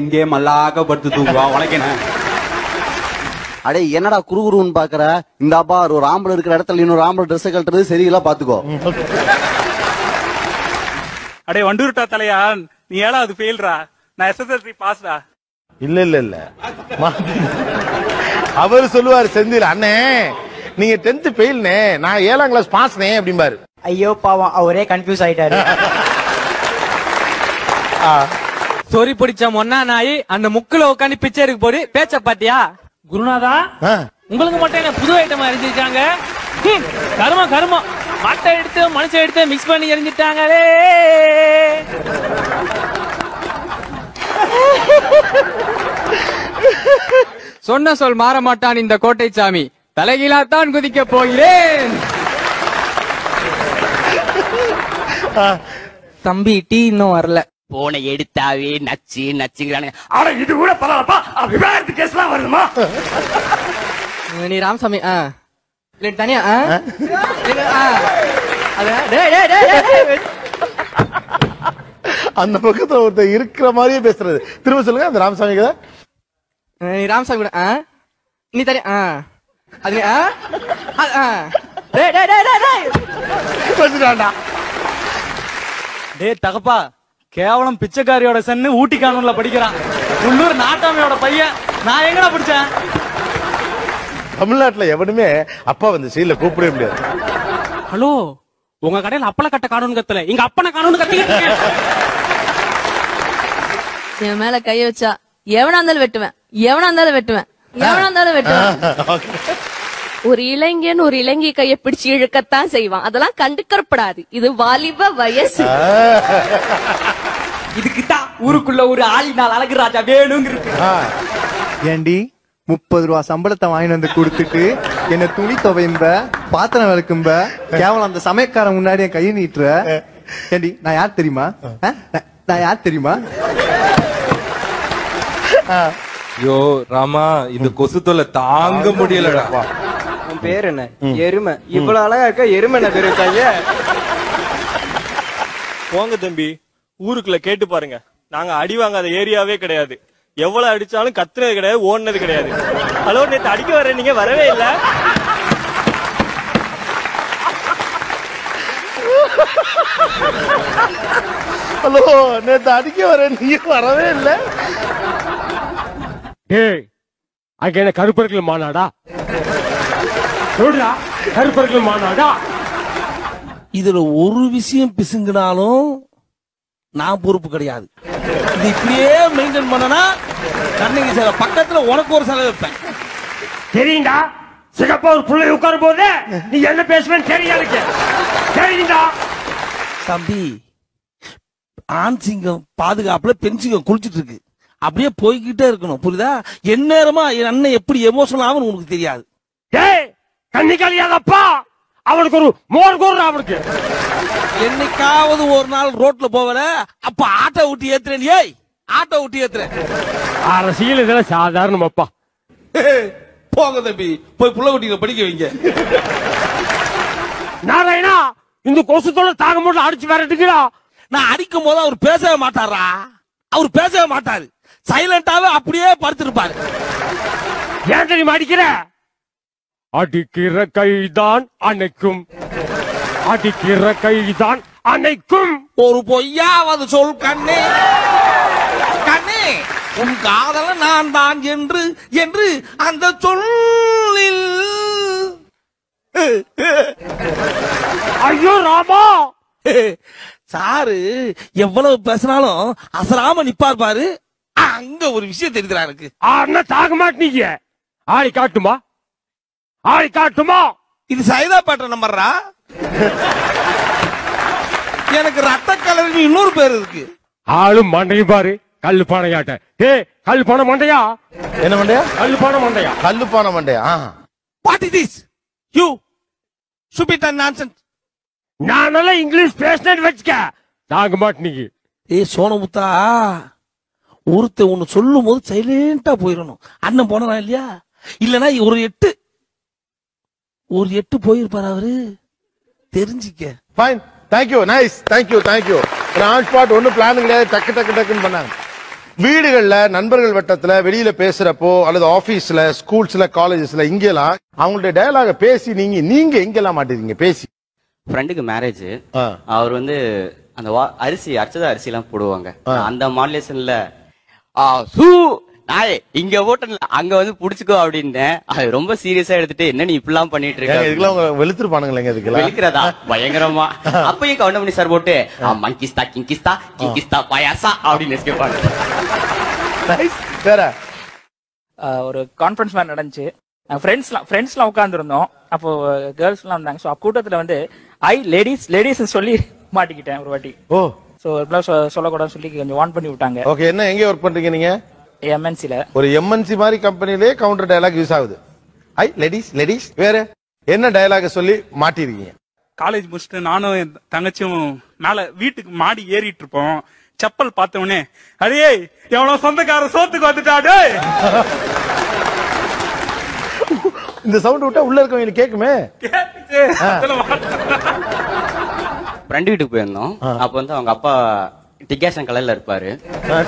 இங்கே மல்லாக்க படுத்து தூங்குவா. உனக்கு என்ன அடே என்னடா குறுகுறுன்னு பாக்குற? இந்த அப்பா ஒரு ஆம்பளை இருக்கிற இடத்துல இன்னொரு ஆம்பளை ட்ரெஸ் கட்டுறது சரியில்லை பாத்துக்கோ. அடே வண்டூர்டா தலையா? நீ ஏழாவது ஃபெயில்ரா நான் எஸ்எஸ்எல்சி பாஸ்டா இல்ல இல்ல இல்ல. அவர் சொல்லுவாரு செந்தில் அண்ணே நீங்க டென்த் ஃபெயில்னே நான் ஏழாம் கிளாஸ் பாஸ்னே அப்படிம்பாரு. ஐயோ பாவம் அவரே கன்ஃபியூஸ் ஆயிட்டாரு. சொறி பிடிச்ச மொன்னா நாய் அந்த முக்குல உட்காந்து பிச்சருக்கு போடு பேச்ச பாத்தியா? குருநாதா. உங்களுக்கு மட்டும் என்ன புது ஐட்டம் அறிஞ்சிருக்காங்க கருமம் கருமம். மட்டை எடுத்து மனுஷன் எடுத்து மிக்ஸ் பண்ணி எரிஞ்சிட்டாங்களே. சொன்ன சொல் மாற மாட்டான் இந்த கோட்டை சாமி தலைகீழாத்தான் குதிக்க போகிறேன். தம்பி டீ இன்னும் வரல. போனை எடுத்தாவே நச்சு நச்சுங்கிறானே ஆனா இது கூட பரவாயில்லப்பா. விவாகரத்து கேஸ்லாம் வருதுமா? நீ ராமசாமி ஆ இல்ல தனியா ஆ இல்ல, ஆ. அது, டேய், டேய், டேய், டேய், டேய். அந்த பக்கத்துல ஒருத்தர் இருக்கிற மாதிரியே பேசுறது. திரும்ப சொல்லுங்க அந்த ராமசாமி கதை. நீ ராமசாமி கூட ஆ நீ தனியா ஆ அது நீ, ஆ அது, ஆ டேய் டேய் டேய் டேய் டேய். டேய் தகப்பா. கேவலம் பிச்சைக்காரியோட சன்னு ஊட்டி கானூன்ல படிக்கிறான். உள்ளூர் நாட்டாமையோட பையன். நான் எங்கடா படிச்சேன்? தமிழ்நாட்டுல எவனுமே அப்பா வந்து சீல கூப்பிடவே முடியாது. ஹலோ உங்க கடையில அப்பள கட்ட காணோன்னு கத்தல. எங்க அப்பனை காணோன்னு கத்திக்கிட்டு இருக்கேன். என் மேல கை வச்சா எவனா இருந்தாலும் வெட்டுவேன். எவனா இருந்தாலும் வெட்டுவேன். எவனா இருந்தாலும் வெட்டுவேன். ஒரு இளைஞன் ஒரு இளைஞி கைய பிடிச்சு இழுக்கத்தான் செய்வான். அதெல்லாம் கண்டுக்கறப்படாது. இது வாலிப வயசு. இதுக்கு தான் ஊருக்குள்ள ஒரு ஆளினால் அழகு ராஜா வேணுங்கிறது. ஆ. ஏண்டி முப்பது ரூபா சம்பளத்தை வாங்கிட்டு வந்து கொடுத்துட்டு என்ன துணி துவையும்ப பாத்திரம் விளக்கும்ப கேவலம் அந்த சமயக்காரன் முன்னாடி என் கையை நீட்டுற. ஏண்டி நான் யார் தெரியுமா? நான்- யார் தெரியுமா? ஐயோ ராமா இந்த கொசு தொல்லை தாங்க முடியலடா. உன் பேர் என்ன? எருமை. இவ்வளவு அழகா இருக்க எருமை என்ன பேர் வச்சாங்க? போங்க தம்பி. ஊருக்குள்ள கேட்டு பாருங்க. நாங்க அடி வாங்காத ஏரியாவே கிடையாது. எவ்வளவு அடிச்சாலும் கத்துனது கிடையாது ஓடுனது கிடையாது. ஹலோ நேத்து அடிக்க வர நீங்க வரவே இல்ல. ஹலோ நேத்து அடிக்க வர நீ வரவே இல்ல. ஏய் அங்க என்ன கருப்பர்கள் மாநாடா? கருப்பர்கள் மாநாடா? இதுல ஒரு விஷயம் பிசுங்கினாலும் நான் பொறுப்பு கிடையாது. இது இப்படியே மெயின்டைன் பண்ணனா கண்ணகி சிலை பக்கத்துல உனக்கு ஒரு சிலை வைப்பேன். தெரியுண்டா சிகப்பா ஒரு பிள்ளை உட்காரும் போது நீ என்ன பேசுவேன்னு தெரியும் எனக்கு. தெரியுண்டா தம்பி ஆண் சிங்கம் பாதுகாப்புல பெண் சிங்கம் குளிச்சிட்டு இருக்கு. அப்படியே போய்கிட்டே இருக்கணும் புரியுதா? எந்நேரமா என் அண்ணன் எப்படி எமோஷனல் ஆகும் உனக்கு தெரியாது. ஏய் கன்னிக்காலியாதப்பா அவனுக்கு ஒரு மோர் கோர் அவனுக்கு. என்னைக்காவது ஒரு நாள் ரோட்ல போவல அப்ப ஆட்டோ விட்டு ஏத்துறேன். ஏய் ஆட்டோ விட்டு ஏத்துறேன். அரசியல் இதெல்லாம் சாதாரணமாப்பா. போங்க தம்பி போய் புள்ள குட்டிகளை படிக்க வைங்க. நாராயணா இந்த கொசு தொலை தாங்க முடியல அடிச்சு விரட்டுக்கிறா. நான் அடிக்கும் போது அவர் பேசவே மாட்டாரா? அவர் பேசவே மாட்டாரு. சைலண்டாவே அப்படியே படுத்திருப்பாரு. ஏன் தெரியுமா அடிக்கிற? அடிக்கிற கைதான் அணைக்கும். அடிக்கிற கைதான் அணைக்கும். ஒரு பொய்யாவது சொல் கண்ணே. கண்ணே உன் காதல நான் தான் என்று என்று அந்த சொல்லில். ஐயோ ராமா! சாரு எவ்வளவு பேசினாலும் அசராம நிப்பார் பாரு. அங்க ஒரு விஷயம் தெரியுதுடா எனக்கு. அண்ணன் தாங்க மாட்டீங்க. ஆளி காட்டுமா? ஆளி காட்டுமா? இது சைதாப்பேட்டை நம்பர்ரா? எனக்கு ரத்த கலர்னு இன்னொரு பேர் இருக்கு. ஆளும் மண்டையும் பாரு கல்லு பானையாட்ட. ஏ கல்லு பானை மண்டையா? என்ன மண்டையா? கல்லு பானை மண்டையா? கல்லு பானை மண்டையா? ஆ. What is this you stupid and nonsense நானெல்லாம் இங்கிலீஷ் பேசினேன்னு வச்சுக்க. தாங்க மாட்டீங்க ஏய் சோனமுத்தா ஒருத்தன் ஒண்ணு சொல்லும் போது சைலண்டா போயிடணும் அண்ணன் போனா இல்லையா? இல்லனா ஒரு எட்டு ஒரு எட்டு போயிருப்பாரு அவரு. தெரிஞ்சிக்க. Fine thank you nice thank you thank you on spot ஒன்றும் பிளான் கிடையாது. டக்கு டக்கு டக்குன்னு பண்ணாங்க. வீடுகள்ல நண்பர்கள் வட்டத்துல வெளியில பேசுறப்போ அல்லது ஆபீஸ்ல ஸ்கூல்ஸ்ல காலேஜஸ்ல இங்கெல்லாம் அவங்களுடைய டயலாக பேசி நீங்க நீங்க எங்கெல்லாம் மாட்டீங்க பேசி. ஃப்ரெண்டுக்கு மேரேஜ் அவர் வந்து அந்த வா- அரிசி அரிச்சத அரிசி எல்லாம் போடுவாங்க அந்த மாடுலேஷன்ல சூ நாய் இங்க ஓட்டல அங்க வந்து புடிச்சுக்கோ அப்படின்னேன் அது ரொம்ப சீரியஸா எடுத்துட்டு என்ன நீ இப்படிலாம் பண்ணிட்டு இருக்க? இதுக்கெல்லாம் வெளுத்துருப்பானுங்களேங்க இதுக்கெல்லாம்? வெளிக்கிறதா? பயங்கரமா. அப்பயும் கவுண்டமணி சார் போட்டு மங்கிஸ்தா கிங்கிஸ்தா கிங்கிஸ்தா பாயாசா? அப்படின்னு ஆனாரு. வேற? ஒரு கான்ஃபரன்ஸ் மாதிரி நடந்துச்சு. ஃப்ரெண்ட்ஸ்லாம் ஃப்ரெண்ட்ஸ்லாம் உட்காந்துருந்தோம் அப்போ கேர்ள்ஸ்லாம் வந்தாங்க. ஸோ கூட்டத்தில் வந்து ஐ லேடிஸ் லேடிஸ் சொல்லி மாட்டிக்கிட்டேன் ஒரு வாட்டி. ஓ. ஸோ இப்படிலாம் சொல்லக்கூடாதுன்னு சொல்லி கொஞ்சம் வார்ன் பண்ணி விட்டாங்க. ஓகே என்ன எங்க ஒர்க் பண்றீங்க நீங்க? எம்என்சில ஒரு எம்என்சி மாதிரி கம்பெனிலே கவுண்டர் டயலாக் யூஸ் ஆகுது. ஐ லேடிஸ் லேடிஸ் வேற என்ன டயலாக சொல்லி மாட்டிருக்கீங்க? காலேஜ் முடிச்சுட்டு நானும் என் தங்கச்சியும் மேல வீட்டுக்கு மாடி ஏறிட்டு இருப்போம். செப்பல் பார்த்த உடனே அடே எவனோ சொந்தக்கார சோத்துக்கு வந்துட்டாடே இந்த சவுண்ட் விட்டா உள்ள இருக்கவங்க கேக்குமே? ஃப்ரெண்டு வீட்டுக்கு போயிருந்தோம். அப்ப வந்து அவங்க அப்பா டிகேஷன் கலர்ல இருப்பாரு.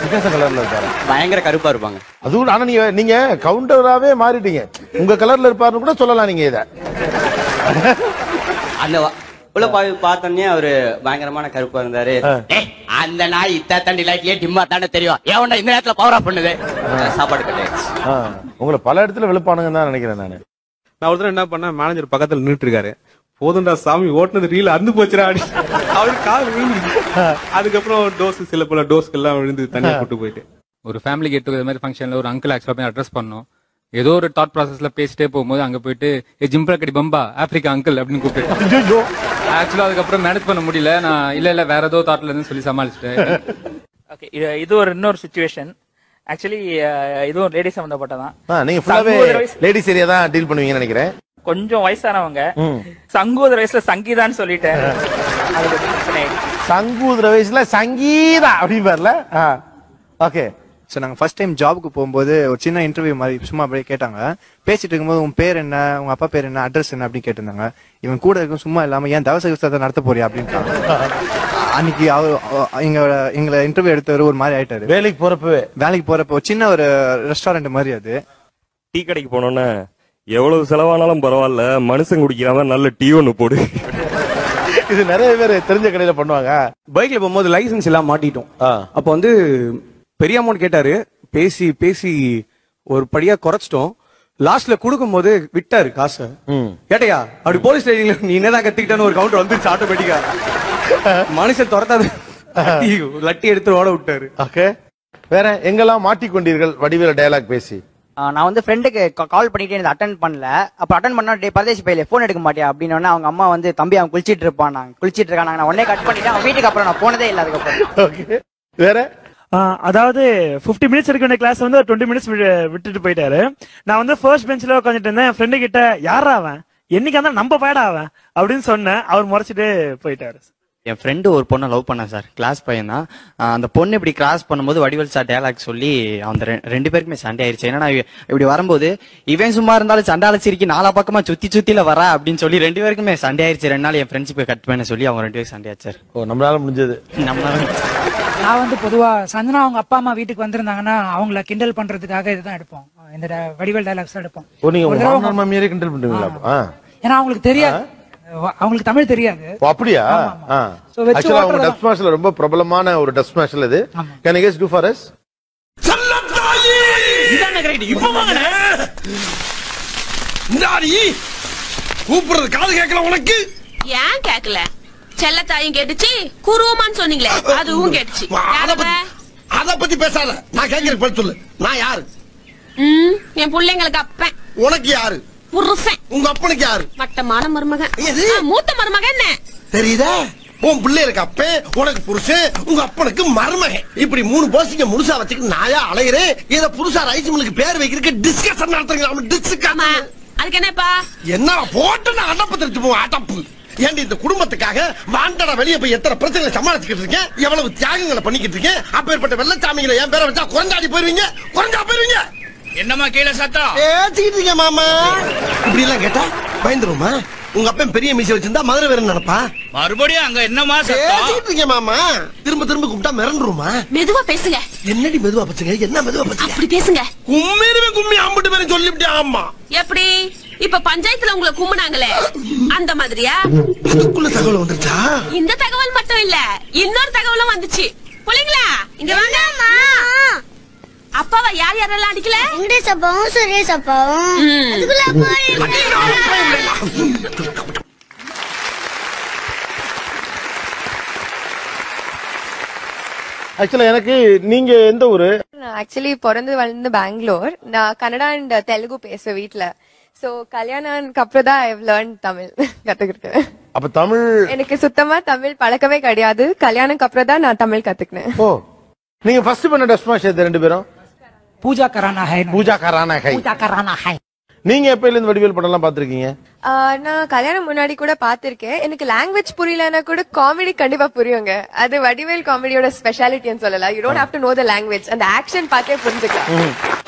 சிக்கன் கலர்ல இருப்பாரு. பயங்கர கருப்பா இருப்பாங்க. அதுவும் ஆனா நீங்க நீங்க கவுண்டராவே மாறிட்டீங்க. உங்க கலர்ல இருப்பாருன்னு கூட சொல்லலாம் நீங்க இத. அந்த உள்ள போய் பார்த்தோன்னே அவரு பயங்கரமான கருப்பா இருந்தாரு. "டேய், அந்த நாய் இத்த தண்டி லைட்லயே டிம்மா தானே தெரியும். ஏவன்டா இந்த நேரத்துல பவர் பண்ணுது? சாப்பாடு ஆ, உங்களை பல இடத்துல வெளுப்பானுங்க தான் நினைக்கிறேன் நானு. நான் ஒரு தடவை என்ன பண்ணேன் மேனேஜர் பக்கத்துல நின்னுட்டு இருக்காரு. போதும்டா சாமி ஓட்டுனது ரீல் அந்து போச்சுடா அப்படி அவரு கால் விழுந்து அதுக்கப்புறம் டோஸ் சில பல டோஸ்க்கு எல்லாம் விழுந்து தனியா கூட்டு போயிட்டு. ஒரு ஃபேமிலி கெட் டுகெதர் மாதிரி ஃபங்க்ஷன்ல ஒரு அங்கிள் ஆக்சுவலா போய் அட்ரஸ் பண்ணோம். ஏதோ ஒரு தாட் ப்ராசஸ்ல பேசிட்டே போகும்போது அங்க போயிட்டு ஏ ஜிம்பா கடி பம்பா ஆப்பிரிக்கா அங்கிள் அப்படின்னு கூப்பிட்டு. ஆக்சுவலா அதுக்கப்புறம் மேனேஜ் பண்ண முடியல. நான் இல்ல இல்ல வேற ஏதோ தாட்ல இருந்து சொல்லி சமாளிச்சிட்டேன். ஓகே இது ஒரு இன்னொரு சுச்சுவேஷன் ஆக்சுவலி இதுவும் லேடிஸ் சம்பந்தப்பட்டதான். நீங்க ஃபுல்லாவே லேடிஸ் ஏரியா தான் டீல் பண்ணுவீங்கன்னு நினைக்கிறேன். கொஞ்சம் வயசானவங்க. சங்கோதர வயசுல சங்கீதான்னு சொல்லிட்டேன். சங்கூதுற வயசுல சங்கீதா அப்படிம்பார்ல ஓகே. ஸோ நாங்கள் ஃபர்ஸ்ட் டைம் ஜாபுக்கு போகும்போது ஒரு சின்ன இன்டர்வியூ மாதிரி சும்மா அப்படியே கேட்டாங்க. பேசிட்டு இருக்கும்போது உன் பேர் என்ன? உங்க அப்பா பேர் என்ன? அட்ரஸ் என்ன? அப்படின்னு கேட்டிருந்தாங்க. இவன் கூட இருக்கும் சும்மா இல்லாம ஏன் தவச கிறிஸ்தவத்தை நடத்த போறியா? அப்படின்ட்டாங்க அன்னைக்கு அவர் எங்களோட எங்களை இன்டர்வியூ எடுத்தவர் ஒரு மாதிரி ஆயிட்டாரு. வேலைக்கு போறப்பவே. வேலைக்கு போறப்போ ஒரு சின்ன ஒரு ரெஸ்டாரண்ட் மாதிரி அது. டீ கடைக்கு போனோன்னே எவ்வளவு செலவானாலும் பரவாயில்ல மனுஷன் குடிக்கிறாம நல்ல டீ ஒண்ணு போடு. இது நிறைய பேர் தெரிஞ்ச கடையில பண்ணுவாங்க. பைக்ல போகும்போது லைசென்ஸ் எல்லாம் மாட்டிட்டோம். அப்ப வந்து பெரிய அமௌண்ட் கேட்டாரு. பேசி பேசி ஒரு படியா குறைச்சிட்டோம். லாஸ்ட்ல கொடுக்கும்போது விட்டாரு காசை. கேட்டையா அப்படி போலீஸ் ஸ்டேஷன்ல நீ என்னதான் கத்துக்கிட்டான்னு ஒரு கவுண்டர் வந்துருச்சு ஆட்டோமேட்டிக்கா மனுஷன் துரத்தாது லட்டி லட்டி எடுத்து ஓட விட்டாரு. ஓகே வேற எங்கெல்லாம் மாட்டிக்கொண்டீர்கள் வடிவேல டயலாக் பேசி? நான் வந்து ஃப்ரெண்டுக்கு கால் பண்ணிட்டு எனக்கு அட்டன் பண்ணல. அப்ப அட்டன் பண்ணா டே பரதேசி பையில போன் எடுக்க மாட்டியா அப்படின்னு அவங்க அம்மா வந்து தம்பி அவன் குளிச்சிட்டு இருப்பான். நான் குளிச்சிட்டு இருக்கான். நான் உடனே கட் பண்ணிட்டேன். அவன் வீட்டுக்கு அப்புறம் நான் போனதே இல்லை அதுக்கப்புறம். ஓகே வேற? அதாவது 50 மினிட்ஸ் இருக்க வேண்டிய கிளாஸ் வந்து ஒரு டுவெண்ட்டி மினிட்ஸ் விட்டுட்டு போயிட்டாரு. நான் வந்து ஃபர்ஸ்ட் பெஞ்ச்ல உட்காந்துட்டு இருந்தேன். என் ஃப்ரெண்டு கிட்ட யாரா அவன்? என்னைக்கு நம்ம பயடா அவன்? அப்படின்னு சொன்னேன். அவர் முறைச்சிட்டு போயிட்டாரு. என் ஃப்ரெண்டு ஒரு பொண்ணை லவ் பண்ணான் சார் கிளாஸ் பையன். தான் அந்த பொண்ணு இப்படி கிராஸ் பண்ணும்போது வடிவல் சார் டயலாக் சொல்லி அந்த ரெ- ரெண்டு பேருக்குமே சண்டை ஆயிருச்சு. ஏன்னா நான் இப்படி வரும்போது இவன் சும்மா இருந்தாலும் சண்டால சிரிக்கி நாலா பக்கமா சுத்தி சுத்தில வரா அப்படின்னு சொல்லி ரெண்டு பேருக்குமே சண்டை ஆயிருச்சு. ரெண்டு நாள் என் ஃப்ரெண்ட்ஷிப்பை கட் பண்ண சொல்லி அவங்க ரெண்டு பேரும் சண்டை ஆச்சு ஓ நம்மளால முடிஞ்சது. நம்மளால நான் வந்து பொதுவா சந்தனா அவங்க அப்பா அம்மா வீட்டுக்கு வந்திருந்தாங்கன்னா அவங்கள கிண்டல் பண்றதுக்காக இதுதான் எடுப்போம். இந்த வடிவேல் டைலாக்ஸ் தான் எடுப்போம். ஓ நீங்க கிண்டல் பண்ணுவீங்களா. ஏன்னா அவங்களுக்கு தெரியாது. அவங்களுக்கு தமிழ் தெரியாது. ஓ அப்படியா? ஆக்சுவலா ஓட்டுறதா- டப் ஸ்மாஷ்ல ரொம்ப பிரபலமான ஒரு டப் ஸ்மாஷ்ல இது. Can you guess to for us கூப்பிடுறது காது கேட்கல உனக்கு. ஏன் கேக்கல செல்லத்தாயும் கேட்டுச்சு குருவமான்னு சொன்னீங்களே அதுவும் கேட்டுச்சு. அத பத்தி அத பத்தி பேசாத. நான் கேட்கிறேன் பதில் சொல்லு. நான் யாரு? ம், என் பிள்ளைங்களுக்கு அப்பன். உனக்கு யாரு? புருஷன். உங்க அப்பனுக்கு யாரு? மட்டமான மருமகன். மூத்த மருமகன் என்ன? தெரியுதா? உன் பிள்ளைகளுக்கு அப்பன் உனக்கு புருஷன் உங்க அப்பனுக்கு மருமகன். இப்படி மூணு போஸ்டிங்க முழுசா வச்சுக்கிட்டு நாயா அலைகிறேன் இத புதுசா ரைஸ் மில்லுக்கு பேர் வைக்கிறதுக்கு டிஸ்கஷன் நடத்துறீங்க. டிஸ்கஷன் அதுக்கு என்னப்பா? என்ன போட்டு நான் அடப்பு தெரிச்சு போவோம் அடப்பு. ஏண்டி இந்த குடும்பத்துக்காக வாண்டடா வெளிய போய் எத்தனை பிரச்சனைகளை சமாளிச்சுக்கிட்டு இருக்கேன்? எவ்வளவு தியாகங்களை பண்ணிக்கிட்டு இருக்கேன்? அப்பேற்பட்ட வெள்ளச்சாமிகளை என் பேரை வச்சா குறைஞ்சாடி போயிருவீங்க? குறைஞ்சா போயிருவீங்க? என்னம்மா கீழே சத்தம்? பேசிக்கிட்டு இருக்கேன் மாமா. இப்படி எல்லாம் கேட்டா பயந்துருமா உங்க அப்பன் பெரிய மீசை வச்சிருந்தா மதுரை வேற நினைப்பா மறுபடியும் அங்க என்னமா பேசிட்டு இருக்கீங்க மாமா. திரும்ப திரும்ப கூப்பிட்டா மிரண்டுருமா மெதுவா பேசுங்க. என்னடி மெதுவா பச்சுங்க என்ன மெதுவா பச்சுங்க அப்படி பேசுங்க. கும்மிருவே கும்மி அம்பிட்டு பேரும் சொல்லிவிட்டே ஆமா. எப்படி? இப்ப பஞ்சாயத்துல உங்களை கும்பினாங்களே. அந்த மாதிரியா? அதுக்குள்ள தகவல் வந்துருச்சா? இந்த தகவல் மட்டும் இல்ல இன்னொரு தகவலும் வந்துச்சு. புள்ளைங்களா இங்க வாங்க. அப்பாவை யார் யாரெல்லாம் அடிக்கல? வெங்கடேஷ் அப்பாவும் சுரேஷ் அப்பாவும் அதுக்குள்ள அப்பா ஆக்சுவலா எனக்கு நீங்க எந்த ஊரு? நான் ஆக்சுவலி பிறந்து வளர்ந்து பெங்களூர். நான் கன்னடா அண்ட் தெலுங்கு பேசுவேன் வீட்ல. சோ கல்யாணம்க்கு அப்புறம் தான் ஐ லேர்ன் தமிழ். கத்துக்கிட்டேன். அப்ப தமிழ் எனக்கு சுத்தமா தமிழ் பழக்கமே கிடையாது. கல்யாணம்க்கு அப்புறம் தான் நான் தமிழ் கத்துக்கினேன். ஓ. நீங்க ஃபர்ஸ்ட் பண்ண டெஸ்ட் மேட்ச் ரெண்டு பேரும். பூஜா கரானா ஹை. பூஜா கரானா ஹை. பூஜா கரானா ஹை. நீங்க எப்பயில இருந்து வடிவேல் படம் எல்லாம் பாத்திருக்கீங்க நான் கல்யாணம் முன்னாடி கூட பாத்திருக்கேன் எனக்கு லாங்குவேஜ் புரியலன்னா கூட காமெடி கண்டிப்பா புரியுங்க. அது வடிவேல் காமெடியோட ஸ்பெஷாலிட்டின்னு சொல்லலாம். You don't have to know the language அந்த ஆக்ஷன் பார்த்தே புரிஞ்சுக்கலாம்.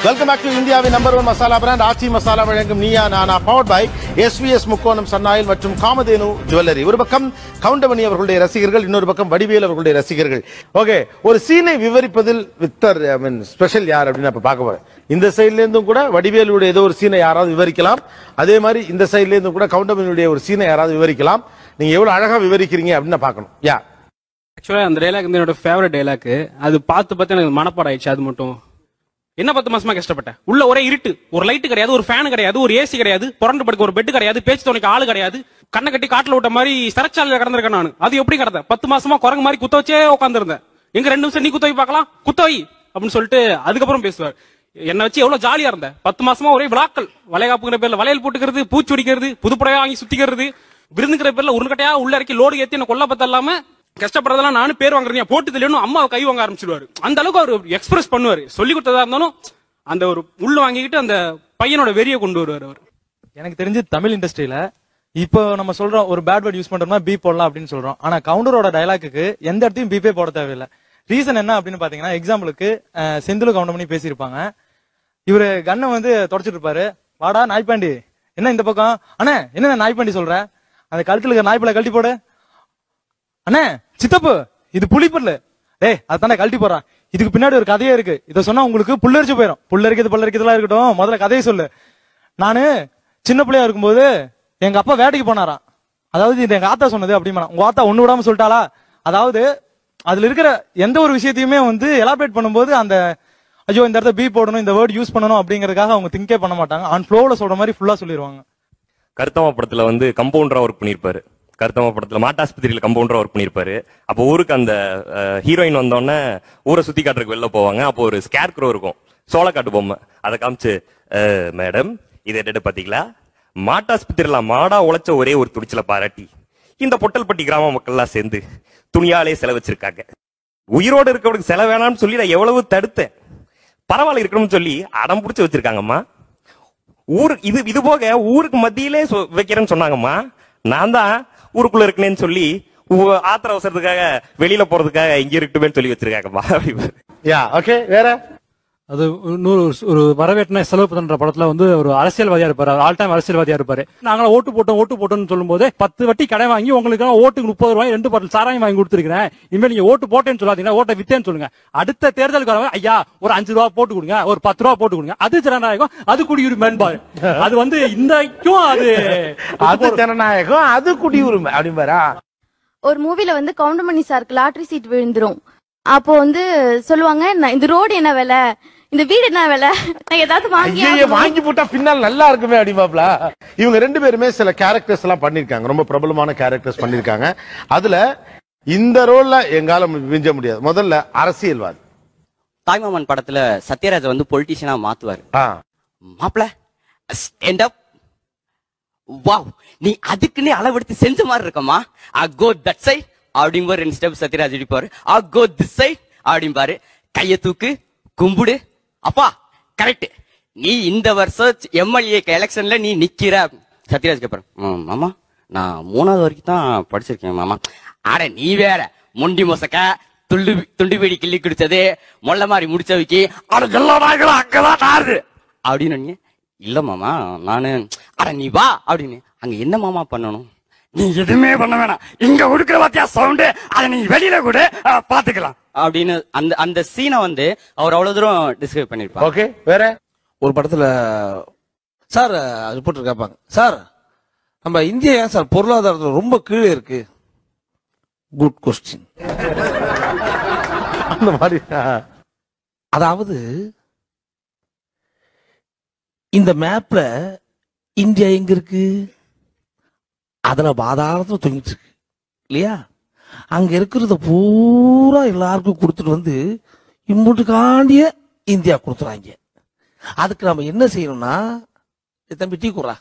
வெல்கம் பேக் டு இந்தியாவின் number one masala brand Aachi masala வழங்கும் நீயா நானா பவர்ட் பை எஸ்விஎஸ் முக்கோணம் சன்னாயில் மற்றும் காமதேனு ஜுவல்லரி ஒரு பக்கம் கவுண்டமணி அவர்களுடைய ரசிகர்கள் இன்னொரு பக்கம் வடிவேல் அவர்களுடைய ரசிகர்கள். ஓகே ஒரு சீனை விவரிப்பதில் வித்தர் ஐ மீன் ஸ்பெஷல் யார் அப்படின்னு அப்ப பார்க்க போறேன். இந்த சைடுல இருந்தும் கூட வடிவேலுடைய ஏதோ ஒரு சீனை யாராவது விவரிக்கலாம். அதே மாதிரி இந்த சைடுல சேர்ந்து கூட கவுண்டமணியுடைய ஒரு சீனை யாராவது விவரிக்கலாம். நீங்க எவ்வளவு அழகா விவரிக்கிறீங்க அப்படின்னு பார்க்கணும். யா. ஆக்சுவலா அந்த டைலாக் வந்து என்னோட ஃபேவரட் டைலாக் அது பார்த்து பார்த்து எனக்கு மனப்பாடம் ஆயிடுச்சு அது மட்டும். என்ன பத்து மாசமா கஷ்டப்பட்டேன்? உள்ள ஒரே இருட்டு. ஒரு லைட் கிடையாது ஒரு ஃபேன் கிடையாது ஒரு ஏசி கிடையாது புரண்டு படுக்க ஒரு பெட் கிடையாது பேச்சு துணைக்கு ஆளு கிடையாது. கண்ணை கட்டி காட்டுல விட்ட மாதிரி சிறச்சாலையில் கடந்திருக்கேன் நான். அது எப்படி கடந்தேன் பத்து மாசமா குரங்கு மாதிரி குத்த வச்சே உட்காந்துருந்தேன் எங்க ரெண்டு நிமிஷம் நீ குத்தவை பார்க்கலாம்? குத்தவை! அப்படின்னு சொல்லிட்டு அதுக்கப்புறம் பேசுவார். என்னை வச்சு எவ்வளவு ஜாலியா இருந்த? பத்து மாசமா ஒரே விழாக்கள். வளைகாப்புங்கிற பேர்ல வளையல் போட்டுக்கிறது பூச்சி அடிக்கிறது புதுப்படையா வாங்கி சுத்திக்கிறது. விருந்துங்கிற பேர்ல உருக்கட்டையா உள்ள இறக்கி லோடு ஏத்தி என்ன கொல்ல பத்த இல்லாம கஷ்டப்படுறதெல்லாம் நானும் பேர் வாங்குறீங்க போட்டு தெரியணும் அம்மா கை வாங்க ஆரம்பிச்சிடுவாரு அந்த அளவுக்கு அவர் எக்ஸ்பிரஸ் பண்ணுவாரு. சொல்லி கொடுத்ததா இருந்தாலும் அந்த ஒரு உள்ள வாங்கிக்கிட்டு அந்த பையனோட வெறியை கொண்டு வருவார் அவர். எனக்கு தெரிஞ்சு தமிழ் இண்டஸ்ட்ரியில இப்போ நம்ம சொல்றோம் ஒரு பேட் வேர்ட் யூஸ் பண்றோம்னா பி போடலாம் அப்படின்னு சொல்றோம். ஆனா கவுண்டரோட டைலாக்கு எந்த இடத்தையும் பீப்பே போட தேவையில்லை. ரீசன் என்ன அப்படின்னு பாத்தீங்கன்னா எக்ஸாம்பிளுக்கு செந்தில் கவுண்டர் பண்ணி பேசியிருப்பாங்க. இவரு கண்ணை வந்து தொடச்சிட்டு இருப்பாரு. வாடா நாய்ப்பாண்டி. என்ன இந்த பக்கம்? அண்ணே என்ன நாய்ப்பாண்டி சொல்ற? அந்த கழுத்துல இருக்க நாய்ப்பில கழட்டி போடு. அண்ணே சித்தப்பு இது புளிப்பல்லு டேய் அதானே கழட்டி போறான் இதுக்கு பின்னாடி ஒரு கதையே இருக்கு. இதை சொன்னா உங்களுக்கு புல்லரிச்சு போயிடும் புல்லரிக்கிறது புல்லரிக்கிறதுலாம் இருக்கட்டும். முதல்ல கதையை சொல்லு. நானு சின்ன பிள்ளையா இருக்கும்போது எங்க அப்பா வேட்டைக்கு போனாராம். அதாவது இது எங்க ஆத்தா சொன்னது அப்படிமா உங்க ஆத்தா ஒண்ணு விடாம சொல்லிட்டாளா? அதாவது அதுல இருக்கிற எந்த ஒரு விஷயத்தையுமே வந்து எலாபரேட் பண்ணும்போது அந்த ஐயோ இந்த இடத்த பி போடணும் இந்த வேர்ட் யூஸ் பண்ணணும் அப்படிங்கறதுக்காக அவங்க திங்கே பண்ண மாட்டாங்க. ஆன் ஃப்ளோவில் சொல்ற மாதிரி ஃபுல்லா சொல்லிடுவாங்க கருத்தம்மா படத்துல வந்து கம்பவுண்டரா ஒர்க் பண்ணிருப்பாரு. கருத்தம்மா படத்துல மாட்டாஸ்பத்திரியில கம்பவுண்டரா ஒர்க் பண்ணிருப்பாரு. அப்போ ஊருக்கு அந்த ஹீரோயின் வந்தோடனே ஊரை சுத்தி காட்டுறதுக்கு வெளில போவாங்க. அப்போ ஒரு ஸ்கேர் க்ரோ இருக்கும். சோளக்காட்டு பொம்மை. அதை காமிச்சு மேடம் இதை எடுத்து பாத்தீங்களா? மாட்டாஸ்பத்திரியில மாடா உழைச்ச ஒரே ஒரு துடிச்சல பாராட்டி. இந்த பொட்டல்பட்டி கிராம மக்கள்லாம் சேர்ந்து துணியாலே செலவச்சிருக்காங்க. உயிரோடு இருக்கவனுக்கு செலவு வேணாம்னு சொல்லி நான் எவ்வளவு தடுத்தேன். பரவாயில்ல இருக்கணும்னு சொல்லி அடம் பிடிச்சி வச்சிருக்காங்கம்மா. ஊரு இது இது போக ஊருக்கு மத்தியிலே சொ- வைக்கிறேன்னு சொன்னாங்கம்மா. நான் தான் ஊருக்குள்ள இருக்கனேன்னு சொல்லி ஆத்திர அவசரத்துக்காக வெளியில போறதுக்காக இங்க இருக்கட்டுமே சொல்லி வச்சிருக்காங்கம்மா. யா ஓகே வேற? அது இன்னொரு ஒரு- ஒரு வரவேற்ற செலவு பண்ற படத்துல வந்து ஒரு அரசியல்வாதியா இருப்பாரு. ஆல் டைம் அரசியல்வாதியா இருப்பாரு. நாங்களா ஓட்டு போட்டோம் ஓட்டு போட்டோம்னு சொல்லும்போது பத்து வட்டி கடை வாங்கி உங்களுக்கு ஓட்டுக்கு முப்பது ரூபாய் ரெண்டு பாட்டில் சாராயம் வாங்கி கொடுத்துருக்கேன் இனிமேல் நீங்க ஓட்டு போட்டேன்னு சொல்லாதீங்கன்னா ஓட்டை வித்தேன்னு சொல்லுங்க. அடுத்த தேர்தலுக்கு வரவங்க ஐயா ஒரு அஞ்சு ரூபா போட்டு கொடுங்க ஒரு பத்து ரூபா போட்டு கொடுங்க. அது ஜனநாயகம் அது குடியுரிமைன்பாரு அது வந்து இன்றைக்கும் அது அது ஜனநாயகம் அது குடியுரிமை. அப்படிம்பாரா? ஒரு மூவில வந்து கவுண்டமணி சாருக்கு லாட்டரி சீட் விழுந்துரும். அப்போ வந்து சொல்லுவாங்க "நான் இந்த ரோடு என்ன விலை? இந்த வீடு என்ன விலை? நான் ஏதாவது வாங்கி ஐயே ஆகணும்." வாங்கி போட்டா பின்னால் நல்லா இருக்குமே அப்படிமாப்ல இவங்க ரெண்டு பேருமே சில கேரக்டர்ஸ் எல்லாம் பண்ணிருக்காங்க. ரொம்ப பிரபலமான கேரக்டர்ஸ் பண்ணிருக்காங்க. அதுல இந்த ரோல்ல எங்கால மிஞ்ச முடியாது. முதல்ல அரசியல்வாதி. தாய்மாமன் படத்துல சத்யராஜ வந்து பொலிட்டீஷியனா மாத்துவாரு. மாப்பிள ஸ்டாண்ட் அப் வாவ் நீ அதுக்குன்னே அளவெடுத்து செஞ்ச மாதிரி இருக்கமா அ கோ தட் சைட் அப்படிங்கும்போது ரெண்டு ஸ்டெப் சத்யராஜ் அடிப்பாரு அ கோ திஸ் சைட் அப்படிம்பாரு. கைய தூக்கு கும்பிடு அப்பா கரெக்ட் நீ இந்த வருஷம் எம்எல்ஏ எலெக்ஷன்ல நீ நிக்கிற. சத்யராஜ் கேப்பாரு மாமா நான் மூணாவது வரைக்கும் தான் படிச்சிருக்கேன் மாமா. அட நீ வேற. முண்டி மொசக்க துண்டு துண்டு பீடி கிள்ளி குடிச்சது மொள்ள மாதிரி முடிச்சவைக்கு அட எல்லா நாய்களும் அங்கதான் நாரு. அப்படின்னு இல்ல மாமா நானு அட நீ வா. அப்படின்னு அங்க என்ன மாமா பண்ணணும்? நீ எதுவுமே பண்ண வேணாம். இங்க உடுக்கிற பாத்தியா சவுண்டு அதை நீ வெளியில கூட பாத்துக்கலாம். அப்படின்னு அந்த அந்த சீனை வந்து அவர் அவ்வளவு தூரம் டிஸ்கிரைப் பண்ணிருப்பாரு. ஓகே வேற? ஒரு படத்துல சார் ரிப்போர்ட்டர் கேட்பாங்க சார் நம்ம இந்தியா ஏன் சார் பொருளாதாரத்துல ரொம்ப கீழே இருக்கு? குட் கொஸ்டின் அந்த மாதிரி அதாவது இந்த மேப்ல இந்தியா எங்க இருக்கு? அதுல பாதாளத்துல தொங்கிட்டு இருக்கு. இல்லையா? அங்க இருக்கிறத பூரா எல்லாருக்கும் கொடுத்துட்டு வந்து இம்புட்டுக்காண்டிய இந்தியா கொடுத்துறாங்க. அதுக்கு நம்ம என்ன செய்யணும்னா தம்பி டீ குறா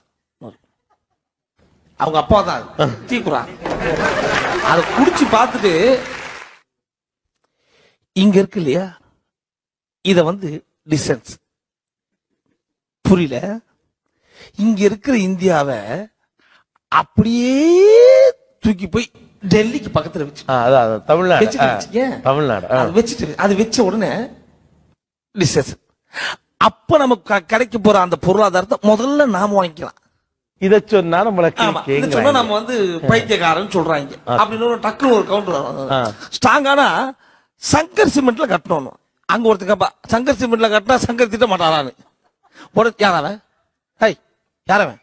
அவங்க அப்பா தான். டீ குறா அதை குடிச்சு பார்த்துட்டு இங்க இருக்கு இல்லையா? இத வந்து டிஸ்டன்ஸ் புரியல? இங்க இருக்கிற இந்தியாவை அப்படியே தூக்கி போய் டெல்லிக்கு பக்கத்துல வச்சு. தமிழ்நாடு. தமிழ்நாடு. அது வச்சுட்டு அது வச்ச உடனே டிஸ்டன்ஸ் அப்ப நமக்கு கிடைக்க போற அந்த பொருளாதாரத்தை முதல்ல நாம வாங்கிக்கலாம். இத சொன்னா நம்மள சொன்னா நம்ம வந்து பைத்தியக்காரன் சொல்றாங்க. அப்படின்னு ஒரு டக்குனு ஒரு கவுண்டர் ஸ்ட்ராங்கானா சங்கர் சிமெண்ட்ல கட்டணும். அங்க ஒருத்தர் கேப்பா சங்கர் சிமெண்ட்ல கட்டினா சங்கர் திட்ட மாட்டாரான்னு. உடனே யாராவன் ஹை யாரவன்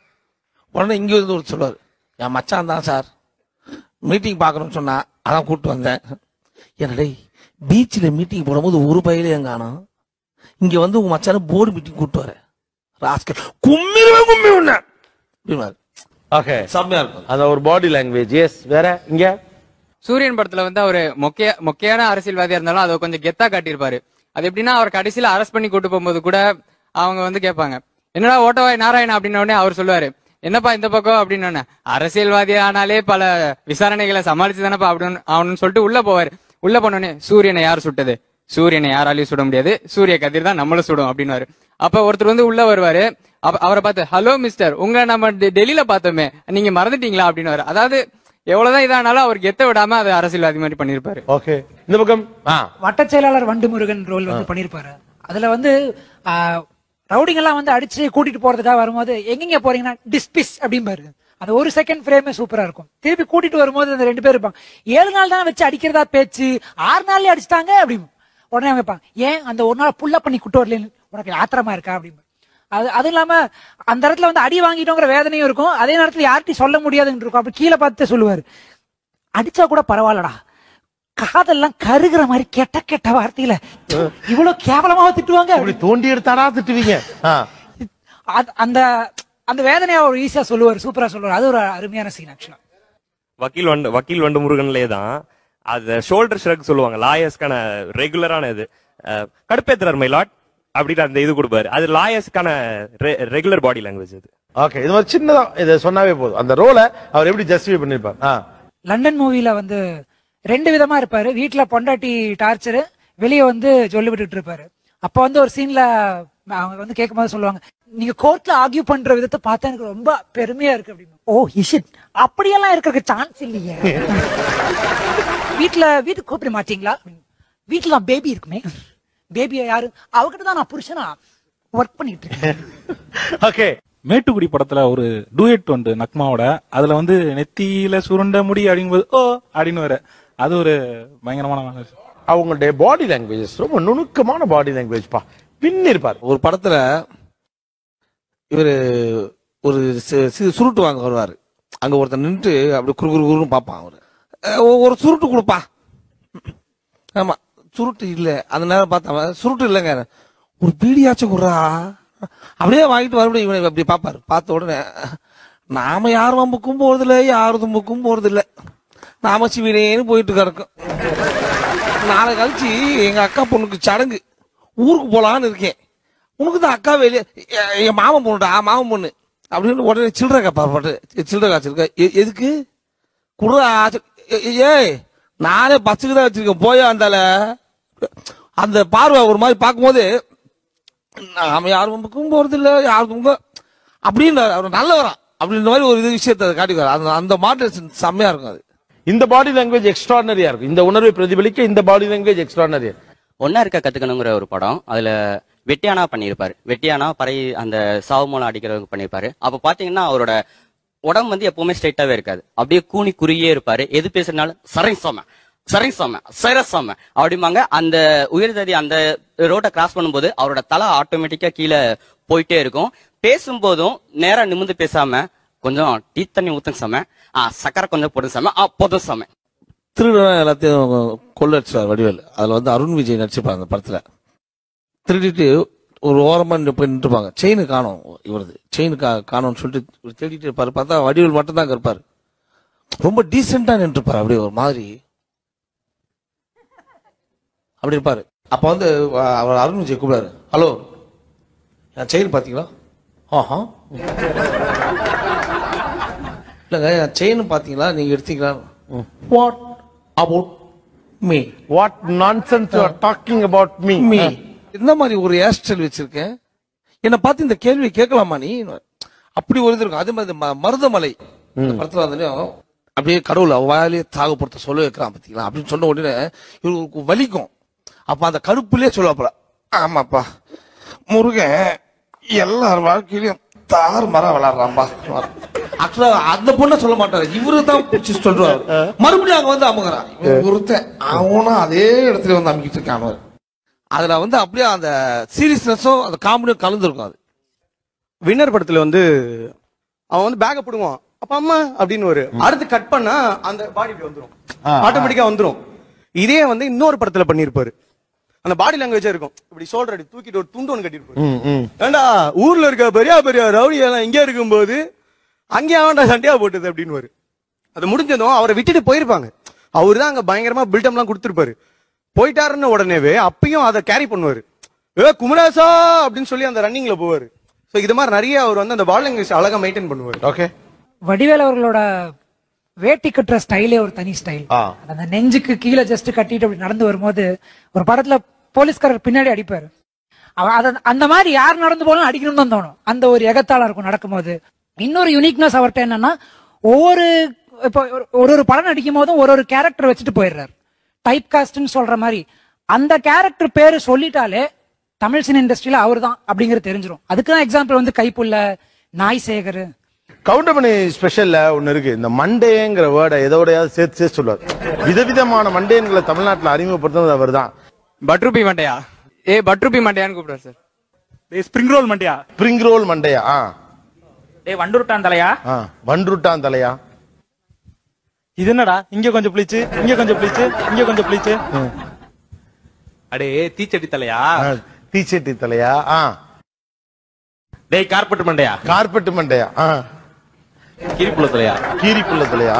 உடனே இங்க இருந்து ஒரு சொல்லுவாரு என் மச்சான் தான் சார். மீட்டிங் பார்க்கணும்னு சொன்னா அதான் கூப்பிட்டு வந்தேன். என்னடே பீச்சில் மீட்டிங் போடும்போது ஒரு பயிலையும் காணோம் இங்க வந்து உங்க மச்சான போர்டு மீட்டிங் கூப்பிட்டு வர ராஸ்கல் கும்மிருவேன் கும்மி உன்ன. ஓகே செம்மையா இருக்கும். அந்த ஒரு பாடி லாங்குவேஜ் எஸ் வேற இங்க? சூரியன் படத்துல வந்து அவரு மொக்கைய மொக்கையான அரசியல்வாதியா இருந்தாலும் அதை கொஞ்சம் கெத்தா காட்டியிருப்பாரு. அது எப்படின்னா அவர் கடைசியில அரெஸ்ட் பண்ணி கூட்டு போகும்போது கூட அவங்க வந்து கேட்பாங்க. என்னடா ஓட்டவாய் நாராயணா அப்படின்ன உடனே அவர் சொல்லுவாரு. என்னப்பா இந்த பக்கம் அப்படின்னு அரசியல்வாதி ஆனாலே பல விசாரணைகளை சமாளிச்சு தானப்பா அப்படின்னு அவனு சொல்லிட்டு உள்ள போவாரு. உள்ள போனோடனே சூரியனை யார் சுட்டது? சூரியனை யாராலையும் சுட முடியாது. சூரிய கதிர் தான் நம்மளும் சுடும் அப்படின்னுவாரு. அப்ப ஒருத்தர் வந்து உள்ள வருவாரு. அவரை பார்த்து ஹலோ மிஸ்டர் உங்களை நம்ம டெல்லியில பார்த்தோமே நீங்க மறந்துட்டீங்களா? அப்படின்னு அதாவது எவ்வளவுதான் இதானாலும் அவருக்கு எத்த விடாம அது அரசியல்வாதி மாதிரி பண்ணிருப்பாரு ஓகே இந்த பக்கம். வட்டச் செயலாளர் வண்டு முருகன் ரோல் வந்து பண்ணிருப்பாரு அதுல வந்து ரவுடிங்கெல்லாம் வந்து அடிச்சு கூட்டிட்டு போறதுக்காக வரும்போது எங்கெங்க போறீங்கன்னா டிஸ்பிஸ் அப்படிம்பாரு அந்த ஒரு செகண்ட் ஃப்ரேமே சூப்பரா இருக்கும். திருப்பி கூட்டிட்டு வரும்போது அந்த ரெண்டு பேர் இருப்பாங்க. ஏழு நாள் தான் வச்சு அடிக்கிறதா பேச்சு? ஆறு நாள்லயே அடிச்சிட்டாங்க அப்படின்னு. உடனே வைப்பாங்க ஏன் அந்த ஒரு நாள் புல்லப் பண்ணி கூட்டு வரலன்னு உனக்கு ஆத்திரமா இருக்கா? அப்படின்னு. அது அதுவும் இல்லாம அந்த இடத்துல வந்து அடி வாங்கிட்டோங்கிற வேதனையும் இருக்கும். அதே நேரத்துல யார்கிட்டையும் சொல்ல முடியாதுன்னு இருக்கும். அப்படி கீழே பார்த்து சொல்லுவாரு. அடிச்சா கூட பரவாயில்லடா. காதெல்லாம் கருகிற மாதிரி கெட்ட கெட்ட வார்த்தையில இவ்வளவு கேவலமாவா திட்டுவாங்க. இப்படி தோண்டி எடுத்தாடா திட்டுவீங்க. அந்த அந்த வேதனையை அவர் ஈஸியா சொல்லுவார் சூப்பரா சொல்லுவார். அது ஒரு அருமையான சீன் ஆக்சுவலா வக்கீல் வண்டு வக்கீல் வண்டு முருகன்லே தான் அது ஷோல்டர் ஷ்ரக் சொல்லுவாங்க. லாயர்ஸ்க்கான ரெகுலரான இது. அஹ், கடுப்பேத்துறார் மை லாட் அப்படின்னு அந்த இது கொடுப்பாரு. அது லாயர்ஸ்க்கான ரெகுலர் பாடி லாங்குவேஜ் அது. ஓகே இது மாதிரி சின்னதா இதை சொன்னாவே போதும். அந்த ரோலை அவர் எப்படி ஜஸ்டிஃபை பண்ணிருப்பார்? லண்டன் மூவில வந்து ரெண்டு விதமா இருப்பாரு. வீட்டுல பொண்டாட்டி டார்ச்சர் வெளியே வந்து சொல்லி விட்டுட்டு இருப்பாரு அப்ப வந்து ஒரு சீன்ல அவங்க வந்து கேட்கும்போது சொல்லுவாங்க நீங்க கோர்ட்ல ஆர்கியூ பண்ற விதத்தை பார்த்தா எனக்கு ரொம்ப பெருமையா இருக்கு அப்படின்னு. ஓ இஷிட் அப்படியெல்லாம் இருக்கிறதுக்கு சான்ஸ் இல்லையே. வீட்டுல வீட்டுக்கு கூப்பிட மாட்டீங்களா? வீட்டுல தான் பேபி இருக்குமே. பேபியா யாரு? அவகிட்ட தான் நான் புருஷனா? ஒர்க் பண்ணிட்டு இருக்கேன். ஓகே மேட்டுக்குடி படத்துல ஒரு டூயட் உண்டு நக்மாவோட. அதுல வந்து நெத்தியில சுருண்ட முடி அப்படிங்கும்போது ஓ அப்படின்னு வர. அது ஒரு பயங்கரமான அவங்களுடைய பாடி லாங்குவேஜஸ் ரொம்ப நுணுக்கமான பாடி லாங்குவேஜ் பா. பின் இருப்பார். ஒரு படத்துல இவரு ஒரு சுருட்டு வாங்க வருவாரு. அங்க ஒருத்தர் நின்னுட்டு அப்படி குறு குறு குருன்னு பார்ப்பான் அவரு. ஒரு சுருட்டு கொடுப்பா. ஆமா. சுருட்டு இல்ல. அந்த நேரம் பார்த்தா சுருட்டு இல்லைங்க. ஒரு பீடியாச்சும் குடுறா. அப்படியே வாங்கிட்டு மறுபடியும் இவனை அப்படி பார்ப்பாரு. பார்த்த உடனே நாம யார் வம்புக்கும் போறதில்ல யார் தும்புக்கும் போறதில்ல. நாமசிவனேன்னு போயிட்டு கிடக்கும். நாளை கழிச்சு எங்க அக்கா பொண்ணுக்கு சடங்கு. ஊருக்கு போலான்னு இருக்கேன். உனக்கு தான் அக்கா வெளியே என் மாமன் பொண்ணுடா மாமன் பொண்ணு. அப்படின்னு உடனே சில்லறை காப்பா பாட்டு சில்லறை காய்ச்சிருக்க. எதுக்கு? குடுறா ஏ- ஏய் நானே பஸ்ஸுக்கு தான் வச்சிருக்கேன் போயா அந்தால? அந்த பார்வை ஒரு மாதிரி பார்க்கும்போது நாம யார் பம்புக்கும் போறது இல்ல யார் அப்படின்னு அவர் நல்லவரா அப்படின்ற மாதிரி ஒரு இது விஷயத்தை காட்டிக்கிறார். அந்த அந்த மாடலேஷன் செம்மையா இருக்கும் அது. இந்த பாடி லாங்குவேஜ் எக்ஸ்ட்ராடனரியா இருக்கும். இந்த உணர்வை பிரதிபலிக்க இந்த பாடி லாங்குவேஜ் எக்ஸ்ட்ராடனரியா ஒன்னா இருக்க கத்துக்கணுங்கிற ஒரு படம். அதுல வெட்டியானா பண்ணியிருப்பாரு. வெட்டியானா பறை அந்த சாவு மூலம் அடிக்கிறவங்க பண்ணியிருப்பாரு. அப்ப பாத்தீங்கன்னா அவரோட உடம்பு வந்து எப்பவுமே ஸ்ட்ரைட்டாவே இருக்காது. அப்படியே கூனி குறியே இருப்பாரு. எது பேசுறதுனாலும் சரை சம சரை சம சர சம அப்படிம்பாங்க. அந்த உயர்ஜாதி அந்த ரோட்டை கிராஸ் பண்ணும்போது அவரோட தலை ஆட்டோமேட்டிக்கா கீழே போயிட்டே இருக்கும். பேசும்போதும் நேரா நிமிந்து பேசாம கொஞ்சம் டீ தண்ணி ஊத்துங்க சம. ஆ சக்கரை கொஞ்சம் போடுங்க சம. ஆ பொது சம. திருடன் எல்லாத்தையும் கொள்ளடிச்சார் வடிவேல். அதுல வந்து அருண் விஜய் நடிச்சிருப்பாங்க அந்த படத்துல. திருடிட்டு ஒரு ஓரமா போய் நின்றுப்பாங்க. செயின் காணும் இவரது. செயின் காணோம்னு சொல்லிட்டு தேடிட்டு இருப்பாரு. பார்த்தா வடிவேல் மட்டும் தான் இருப்பாரு. ரொம்ப டீசெண்டா நின்றுப்பாரு. அப்படியே ஒரு மாதிரி. அப்படி இருப்பாரு. அப்ப வந்து அவர் அருண் விஜய் கூப்பிடாரு ஹலோ என் செயின் பாத்தீங்களா ஆஹா. இல்லைங்க செயின் பாத்தீங்களா? நீங்க எடுத்தீங்களா? What about me what nonsense you are talking about me me இந்த மாதிரி ஒரு ஹேர் ஸ்டைல் வச்சிருக்கேன்? என்னை பார்த்து இந்த கேள்வி கேட்கலாமா நீ? அப்படி ஒரு இது இருக்கும். அதே மாதிரி மருதமலை. படத்துல வந்து அப்படியே கடவுள் வாயிலே தாகப்படுத்த சொல்ல வைக்கிறான் பாத்தீங்களா? அப்படின்னு சொன்ன உடனே இவருக்கு வலிக்கும். அப்ப அந்த கருப்புலயே சொல்லுவாப்புல ஆமாப்பா முருகன் எல்லார் வாழ்க்கையிலும் தார் மரம் விளாடுறான்பா ஆக்சுவலா அந்த பொண்ணை சொல்ல மாட்டாரு. இவரு தான் பிடிச்சி சொல்றாரு மறுபடியும் அங்க வந்து அமுகிறான். ஒருத்தன் அவனும் அதே இடத்துல வந்து அமுக்கிட்டு இருக்கான் அவன். அதுல வந்து அப்படியே அந்த சீரியஸ்னஸும் அந்த காமெடியும் கலந்துருக்கும் அது. வின்னர் படத்துல வந்து அவன் வந்து பேக போடுவான். அப்ப அம்மா அப்படின்னு ஒரு அடுத்து கட் பண்ணா அந்த பாடி வந்துரும். ஆட்டோமேட்டிக்கா வந்துரும். இதே வந்து இன்னொரு படத்துல பண்ணிருப்பாரு அந்த பாடி லாங்குவேஜா இருக்கும். இப்படி சோல்டர் அடி தூக்கிட்டு ஒரு துண்டு ஒன்று கட்டிருப்பாரு ஏண்டா ஊர்ல இருக்க பெரிய பெரிய ரவுடி எல்லாம் இங்க இருக்கும்போது அங்கே அவன்டா சண்டையா போட்டது அப்படின்னு அது முடிஞ்சதும் அவரை விட்டுட்டு போயிருப்பாங்க. அவரு தான் அங்க பயங்கரமா பில்டம் எல்லாம் கொடுத்திருப்பாரு. போயிட்டாருன்னு உடனேவே அப்பயும் அதை கேரி பண்ணுவாரு. ஏ குமராசா அப்படின்னு சொல்லி அந்த ரன்னிங்ல போவாரு. சோ இது மாதிரி நிறைய அவர் வந்து அந்த பால் லாங்குவேஜ் அழகா மெயின்டைன் பண்ணுவாரு. ஓகே வடிவேல் அவர்களோட வேட்டி கட்டுற ஸ்டைலே ஒரு தனி ஸ்டைல் அந்த நெஞ்சுக்கு கீழே ஜஸ்ட் கட்டிட்டு அப்படி நடந்து வரும்போது ஒரு படத்துல போலீஸ்காரர் பின்னாடி அடிப்பாரு. அவ- அந்த மாதிரி யார் நடந்து போனாலும் அடிக்கணும்னு தான் தோணும். அந்த ஒரு எகத்தாளம் இருக்கும் நடக்கும்போது. இன்னொரு யூனிக்னஸ் அவர்கிட்ட என்னன்னா ஒவ்வொரு இப்போ ஒரு- ஒரு ஒரு படம் நடிக்கும் போதும் ஒரு ஒரு கேரக்டர் வச்சுட்டு போயிடுறாரு. டைப் காஸ்ட்னு சொல்ற மாதிரி. அந்த கேரக்டர் பேர் சொல்லிட்டாலே தமிழ் சினி இண்டஸ்ட்ரியில அவர் தான் அப்படிங்கிறது தெரிஞ்சிடும் அதுக்கு தான் எக்ஸாம்பிள் வந்து கைப்புள்ள நாய் சேகர். கவுண்டமணி ஸ்பெஷல்ல ஒன்னு இருக்கு. இந்த மண்டேங்கிற வேர்டை எதோடையாவது சேர்த்து சேர்த்து சொல்லுவார். விதவிதமான மண்டேன்களை தமிழ்நாட்டில் அறிமுகப்படுத்துறது அவர் தான் பட்ருபி மண்டையா ஏ பட்ருபி மண்டையான்னு கூப்பிடுறாரு சார் ஸ்பிரிங் ரோல் மண்டியா ஸ்பிரிங் ரோல் மண்டையா ஆ. ஏய் வண்டுருட்டான் தலையா? ஆ வன்ருட்டான் தலையா. இது என்னடா? இங்க கொஞ்சம் பிளிச்சு இங்க கொஞ்சம் பிளிச்சு இங்க கொஞ்சம் பிளிச்சு. அடே தீச்சட்டி தலையா? தீச்சட்டி தலையா ஆ. டேய் கார்பெட் மண்டையா கார்பெட் மண்டையா ஆ. கீரிப்புள்ள தலையா? கீரிப்புள்ள தலையா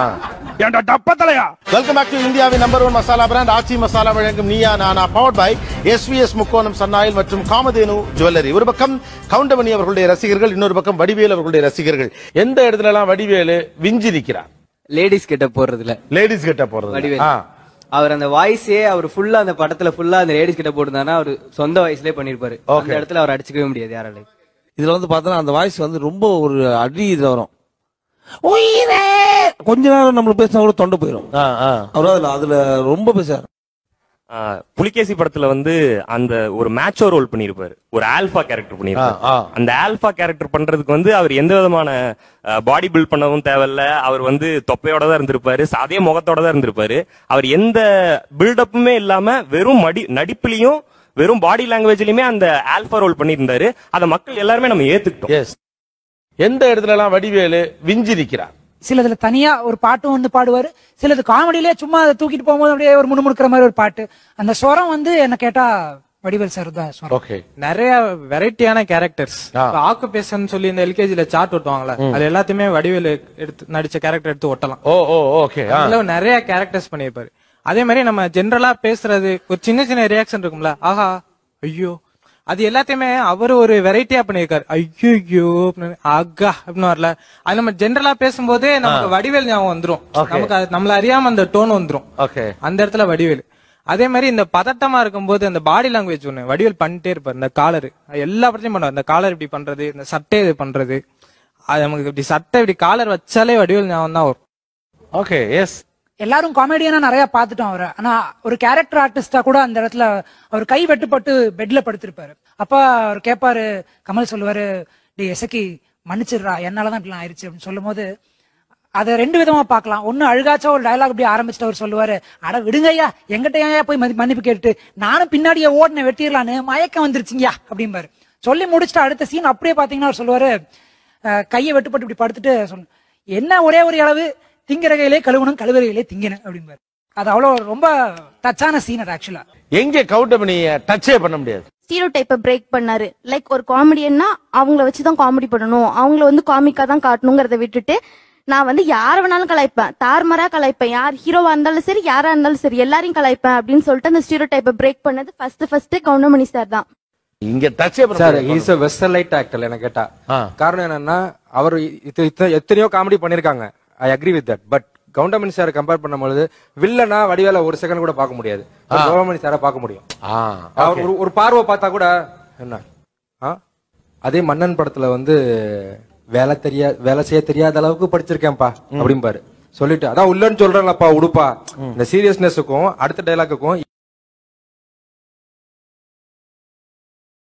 ஏன்டா டப்ப தலையா வெல்கம் பேக் டு இந்தியாவின் number one masala brand Aachi masala வழங்கும் நீயா நானா பவர்ட் பை எஸ்விஎஸ் முக்கோணம் சன்னாயில் மற்றும் காமதேனு ஜுவல்லரி ஒரு பக்கம் கவுண்டமணி அவர்களுடைய ரசிகர்கள் இன்னொரு பக்கம் வடிவேல் அவர்களுடைய ரசிகர்கள். எந்த இடத்துல எல்லாம் வடிவேலு விஞ்சி நிக்கிறார் லேடிஸ் கிட்ட போறதுல லேடிஸ் கிட்ட போறது வடிவேல். அவர் அந்த வாய்ஸே அவர் ஃபுல்லா அந்த படத்துல ஃபுல்லா அந்த லேடிஸ் கிட்ட போட்டுருந்தாருன்னா அவர் சொந்த வாய்ஸ்லயே பண்ணிருப்பாரு அந்த இடத்துல அவர் அடிச்சுக்கவே முடியாது யாராலையும். இதுல வந்து பார்த்தோன்னா அந்த வாய்ஸ் வந்து ரொம்ப ஒரு அடி இதுல வரும். உயிரே! கொஞ்ச நேரம் நம்ம பேசினா கூட தொண்டை போயிடும் அவர் அதுல அதுல ரொம்ப பேசுறாரு ஆஹ் புலிகேசி படத்துல வந்து அந்த ஒரு மேட்சோ ரோல் பண்ணிருப்பாரு ஒரு ஆல்பா கேரக்டர் பண்ணிருப்பாரு. அந்த ஆல்பா கேரக்டர் பண்றதுக்கு வந்து அவர் எந்த விதமான பாடி பில்ட் பண்ணவும் தேவையில்ல. அவர் வந்து தொப்பையோட தான் இருந்திருப்பாரு. அதே முகத்தோட தான் இருந்திருப்பாரு. அவர் எந்த பில்டப்புமே இல்லாம வெறும் மடி நடிப்புலயும் வெறும் பாடி லாங்குவேஜ்லயுமே அந்த ஆல்பா ரோல் பண்ணியிருந்தாரு. அதை மக்கள் எல்லாருமே நம்ம ஏத்துக்கிட்டோம். எந்த இடத்துல எல்லாம் வடிவேலு விஞ்சி சிலதுல தனியா ஒரு பாட்டும் வந்து பாடுவாரு. சிலது காமெடியிலே சும்மா அதை தூக்கிட்டு போகும்போது அப்படியே ஒரு முணுமுணுக்கிற மாதிரி ஒரு பாட்டு. அந்த ஸ்வரம் வந்து என்ன கேட்டா வடிவேல் சார் தான் ஓகே. நிறைய வெரைட்டியான கேரக்டர்ஸ். ஆக்குபேஷன் சொல்லி இந்த எல்கேஜில சார்ட் ஒட்டுவாங்கல்ல. அது எல்லாத்தையுமே வடிவேலு எடுத்து நடிச்ச கேரக்டர் எடுத்து ஒட்டலாம் ஓ ஓ ஓகே. அதுல நிறைய கேரக்டர்ஸ் பண்ணிருப்பாரு அதே மாதிரி நம்ம ஜென்ரலா பேசுறது ஒரு சின்ன சின்ன ரியாக்ஷன் இருக்கும்ல. ஆஹா ஐயோ அது எல்லாத்தையுமே அவர் ஒரு வெரைட்டியா பண்ணிருக்காரு ஐயோ ஆகா அப்படின்னு வரல. அது நம்ம ஜென்ரலா பேசும்போதே நமக்கு வடிவேல் ஞாபகம் வந்துரும். நமக்கு அது நம்மள அறியாம அந்த டோன் வந்துரும். அந்த இடத்துல வடிவேல். அதே மாதிரி இந்த பதட்டமா இருக்கும்போது அந்த பாடி லாங்குவேஜ் ஒண்ணு வடிவேல் பண்ணிட்டே இருப்பாரு. இந்த காலர் எல்லா படத்தையும் பண்ணுவார். இந்த காலர் இப்படி பண்றது இந்த சட்டை இது பண்றது. அது நமக்கு இப்படி சட்டை இப்படி காலர் வச்சாலே வடிவேல் ஞாபகம் தான் வரும். ஓகே எஸ் எல்லாரும் காமெடியனா நிறைய பார்த்துட்டோம் அவரை. ஆனா ஒரு கேரக்டர் ஆர்டிஸ்டா கூட அந்த இடத்துல அவர் கை வெட்டுப்பட்டு பெட்ல படுத்திருப்பாரு. அப்ப அவர் கேட்பாரு கமல் சொல்லுவாரு டே எசக்கி மன்னிச்சிடுறா என்னாலதான் இப்படிலாம் ஆயிருச்சு அப்படின்னு சொல்லும்போது அதை ரெண்டு விதமா பார்க்கலாம். ஒன்னு அழுகாச்சா ஒரு டயலாக் இப்படி ஆரம்பிச்சுட்டு அவர் சொல்லுவாரு அட விடுங்கய்யா எங்கிட்ட ஏன் போய் மதி- மன்னிப்பு கேட்டு நானும் பின்னாடியே ஓடின வெட்டிடலான்னு மயக்கம் வந்துருச்சுங்கயா அப்படிம்பாரு. சொல்லி முடிச்சுட்டு அடுத்த சீன் அப்படியே பாத்தீங்கன்னா அவர் சொல்லுவாரு கையை வெட்டுப்பட்டு இப்படி படுத்துட்டு சொல்லு என்ன ஒரே ஒரு அளவு திங்கிற கையிலே கழுவணும் கழுவுற கையிலே திங்கினேன் அப்படிம்பாரு. அது அவ்வளவு ரொம்ப டச்சான சீன் அது ஆக்சுவலா எங்க கவுண்டமணிய டச்சே பண்ண முடியாது. ஸ்டீரியோ டைப்பை பிரேக் பண்ணாரு. லைக் ஒரு காமெடியன்னா அவங்கள வச்சுதான் காமெடி பண்ணணும். அவங்கள வந்து காமிக்கா தான் காட்டணுங்கிறத விட்டுட்டு நான் வந்து யார வேணாலும் கலாய்ப்பேன். தார்மரா கலாய்ப்பேன். யார் ஹீரோவா இருந்தாலும் சரி யாரா இருந்தாலும் சரி எல்லாரையும் கலாய்ப்பேன் அப்படின்னு சொல்லிட்டு அந்த ஸ்டீரியோ டைப்பை பிரேக் பண்ணது ஃபர்ஸ்ட் ஃபர்ஸ்ட் கவுண்டமணி சார் தான். இங்க டச்சே சார் இஸ் வெஸ்டர்லைட் ஆக்டர் என்ன கேட்டா. காரணம் என்னன்னா அவர் எத்தனையோ காமெடி பண்ணிருக்காங்க. I agree with that but Goundamani sir compare பண்ணும்போது வில்லனா வடிவேல ஒரு செகண்ட் கூட பார்க்க முடியாது. கவுண்டமணி சாரை பார்க்க முடியும். அவர் ஒரு ஒரு பார்வை பார்த்தா கூட என்ன? அதே மன்னன் படத்துல வந்து வேலை தெரியா வேலை செய்ய தெரியாத அளவுக்கு படிச்சிருக்கேன்ப்பா அப்படிம்பாரு. சொல்லிட்டு அதான் உள்ளன்னு சொல்றேன்லப்பா உடுப்பா. இந்த சீரியஸ்னஸுக்கும் அடுத்த டைலாக்குக்கும்